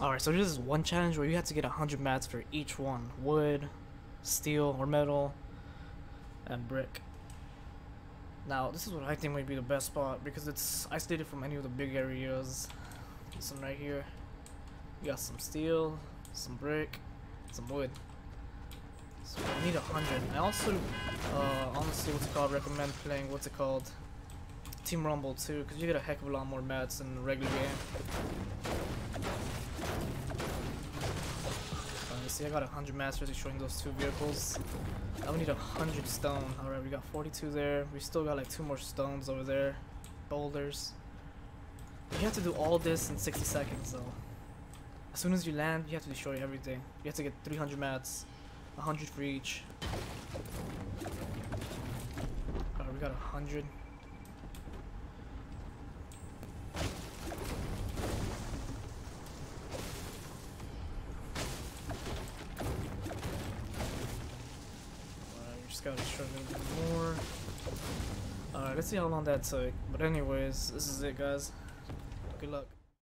Alright, so this is one challenge where you have to get 100 mats for each one. Wood, steel, or metal, and brick. Now, this is what I think might be the best spot because it's isolated from any of the big areas. This one right here. You got some steel, some brick, some wood. So I need a hundred. I also, uh, honestly, what's it called? Recommend playing what's it called? Team Rumble too, because you get a heck of a lot more mats in the regular game. See, I got a hundred masters for destroying those two vehicles. Now we need a hundred stone. Alright, we got 42 there. We still got like two more stones over there. Boulders. You have to do all this in 60 seconds though. As soon as you land, you have to destroy everything. You have to get 300 mats. 100 for each. Alright, we got 100. Gotta little more. Alright, let's see how long that took. But anyways, this is it guys. Good luck.